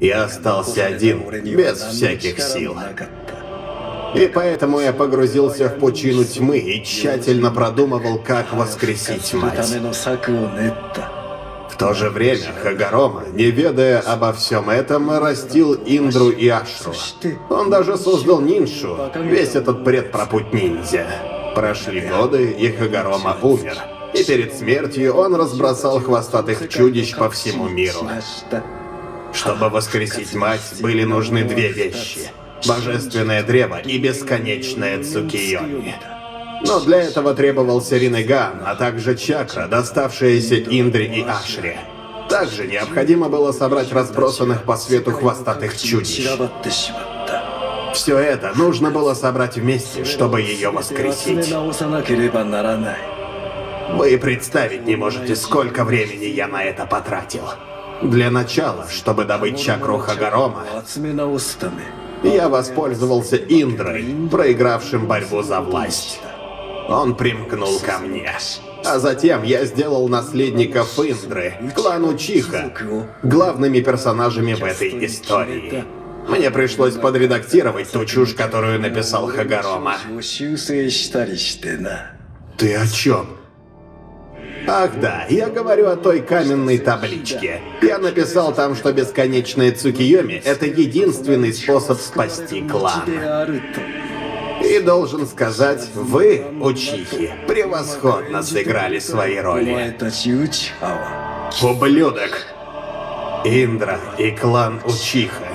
Я остался один, без всяких сил. И поэтому я погрузился в пучину тьмы и тщательно продумывал, как воскресить мать. В то же время Хагарома, не ведая обо всем этом, растил Индру и Ашру. Он даже создал Ниншу, весь этот бред про путь ниндзя. Прошли годы, и Хагарома умер. И перед смертью он разбросал хвостатых чудищ по всему миру. Чтобы воскресить мать, были нужны две вещи. Божественное древо и бесконечное Цукиоми. Но для этого требовался Ринеган, а также чакра, доставшаяся Индре и Ашре. Также необходимо было собрать разбросанных по свету хвостатых чудищ. Все это нужно было собрать вместе, чтобы ее воскресить. Вы представить не можете, сколько времени я на это потратил. Для начала, чтобы добыть чакру Хагарома, я воспользовался Индрой, проигравшим борьбу за власть. Он примкнул ко мне. А затем я сделал наследников Индры, клану Чиха, главными персонажами в этой истории. Мне пришлось подредактировать ту чушь, которую написал Хагарома. Ты о чем? Ах да, я говорю о той каменной табличке. Я написал там, что бесконечная Цукиоми — это единственный способ спасти клан. И должен сказать, вы, Учихи, превосходно сыграли свои роли. Ублюдок! Индра и клан Учиха.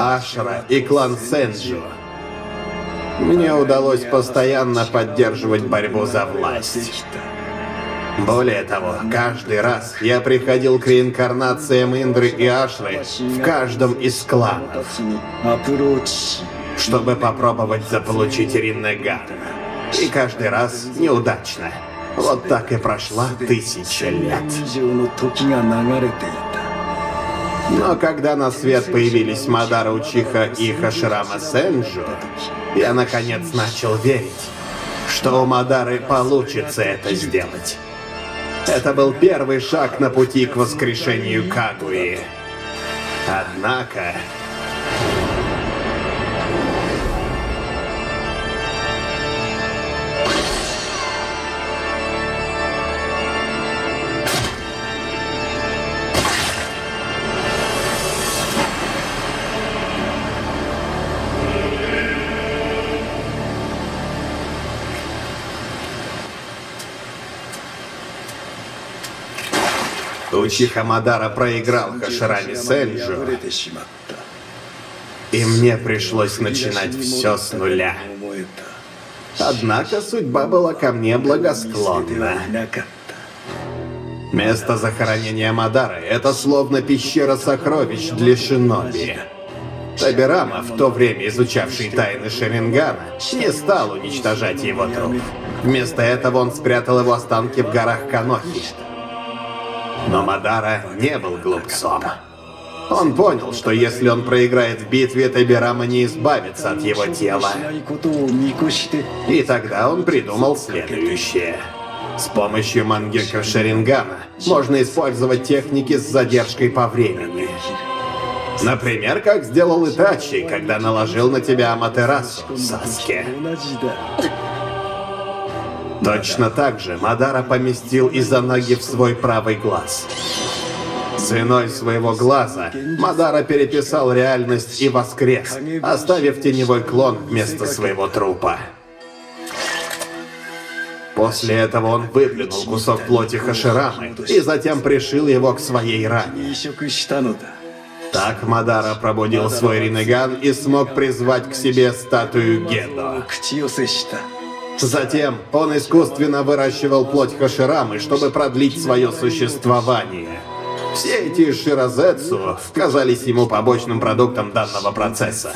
Ашра и клан Сенджу. Мне удалось постоянно поддерживать борьбу за власть. Более того, каждый раз я приходил к реинкарнациям Индры и Ашры в каждом из кланов, чтобы попробовать заполучить Риннеган. И каждый раз неудачно. Вот так и прошла тысяча лет. Но когда на свет появились Мадара Учиха и Хаширама Сенджу, я наконец начал верить, что у Мадары получится это сделать. Это был первый шаг на пути к воскрешению Кагуи. Однако... Учиха Мадара проиграл Хаширами Сенджу, и мне пришлось начинать все с нуля. Однако судьба была ко мне благосклонна. Место захоронения Мадары — это словно пещера сокровищ для шиноби. Табирама, в то время изучавший тайны Шерингана, не стал уничтожать его труп. Вместо этого он спрятал его останки в горах Канохи. Но Мадара не был глупцом. Он понял, что если он проиграет в битве, Табирама не избавится от его тела. И тогда он придумал следующее. С помощью Мангека Шерингана можно использовать техники с задержкой по времени. Например, как сделал Итачи, когда наложил на тебя Аматерасу, Саске. Точно так же Мадара поместил Изанаги в свой правый глаз. Ценой своего глаза Мадара переписал реальность и воскрес, оставив теневой клон вместо своего трупа. После этого он выплюнул кусок плоти Хаширамы и затем пришил его к своей ране. Так Мадара пробудил свой Ринеган и смог призвать к себе статую Гедо. Затем он искусственно выращивал плоть Хаширамы, чтобы продлить свое существование. Все эти широзетсу казались ему побочным продуктом данного процесса.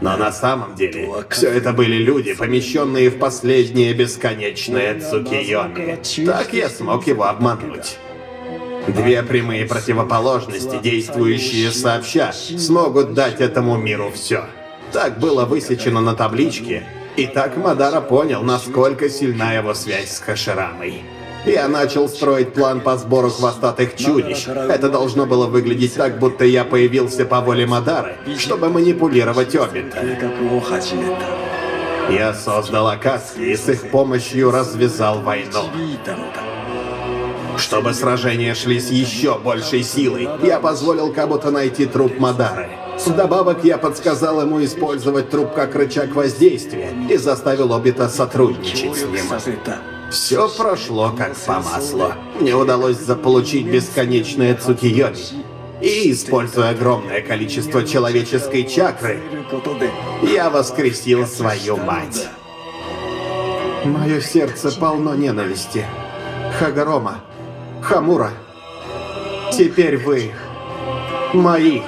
Но на самом деле, все это были люди, помещенные в последнее бесконечное Цукиоми. Так я смог его обмануть. Две прямые противоположности, действующие сообща, смогут дать этому миру все. Так было высечено на табличке, и так Мадара понял, насколько сильна его связь с Хаширамой. Я начал строить план по сбору хвостатых чудищ. Это должно было выглядеть так, будто я появился по воле Мадары, чтобы манипулировать Обита. Я создал Акаски и с их помощью развязал войну. Чтобы сражения шли с еще большей силой, я позволил кому-то найти труп Мадары. Вдобавок, я подсказал ему использовать труп как рычаг воздействия и заставил Обита сотрудничать с ним. Все прошло как по маслу. Мне удалось заполучить бесконечное Цукиоми. И, используя огромное количество человеческой чакры, я воскресил свою мать. Мое сердце полно ненависти. Хагарома, Хамура, теперь вы мои.